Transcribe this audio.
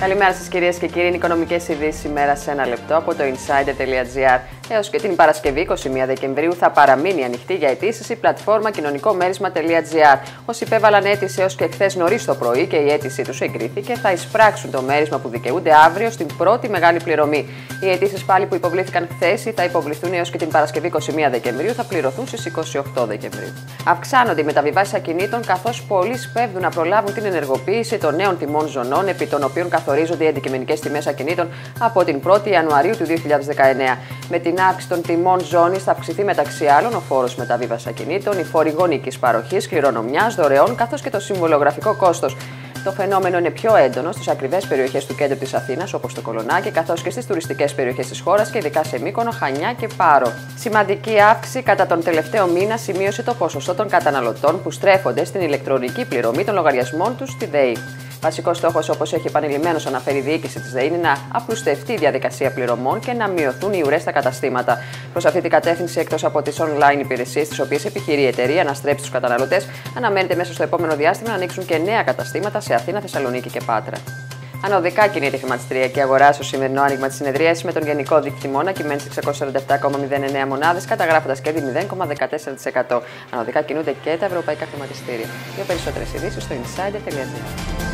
Καλημέρα σας, κυρίες και κύριοι. Είναι οικονομικές ειδήσεις σήμερα σε ένα λεπτό από το insider.gr. Έως και την Παρασκευή 21 Δεκεμβρίου θα παραμείνει ανοιχτή για αιτήσει η πλατφόρμα κοινωνικόμέρισμα.gr. Όσοι υπέβαλαν αίτηση έως και χθες νωρίς το πρωί και η αίτησή τους εγκρίθηκε, θα εισπράξουν το μέρισμα που δικαιούνται αύριο στην πρώτη μεγάλη πληρωμή. Οι αιτήσεις πάλι που υποβλήθηκαν χθες ή θα υποβληθούν έως και την Παρασκευή 21 Δεκεμβρίου θα πληρωθούν στις 28 Δεκεμβρίου. Αυξάνονται οι μεταβιβάσεις ακινήτων καθώς πολλοί σπέβδουν να προλάβουν την ενεργοποίηση των νέων τιμών ζωνών επί των οποίων καθορίζονται οι αντικειμενικές τιμές ακινήτων από την 1η Ιανουαρίου του 2019. Με την αύξηση των τιμών ζώνης θα αυξηθεί μεταξύ άλλων ο φόρος μεταβίβασης ακινήτων, η φόρη γονική παροχής, κληρονομιάς, δωρεών καθώς και το συμβολογραφικό κόστος. Το φαινόμενο είναι πιο έντονο στις ακριβές περιοχές του κέντρου της Αθήνας, όπως το Κολονάκι, καθώς και στις τουριστικές περιοχές της χώρας και ειδικά σε Μύκονο, Χανιά και Πάρο. Σημαντική αύξηση κατά τον τελευταίο μήνα σημείωσε το ποσοστό των καταναλωτών που στρέφονται στην ηλεκτρονική πληρωμή των λογαριασμών τους στη ΔΕΗ. Βασικός στόχος, όπως έχει επανειλημμένως αναφέρει η διοίκηση της ΔΕΗ, είναι να απλουστευτεί η διαδικασία πληρωμών και να μειωθούν οι ουρές στα καταστήματα. Προς αυτή την κατεύθυνση, εκτός από τις online υπηρεσίες, τις οποίες επιχειρεί η εταιρεία να στρέψει τους καταναλωτές, αναμένεται μέσα στο επόμενο διάστημα να ανοίξουν και νέα καταστήματα σε Αθήνα, Θεσσαλονίκη και Πάτρα. Ανωδικά κινείται η χρηματιστηριακή αγορά στο σημερινό άνοιγμα της συνεδρία με τον γενικό δείκτη να κυμαίνει στι 647,09 μονάδες, καταγράφοντας κέρδη 0,14%. Ανωδικά κινούνται και τα ευρωπαϊκά χρηματιστήρια. Για περισσότερες ειδήσεις στο insider.gr.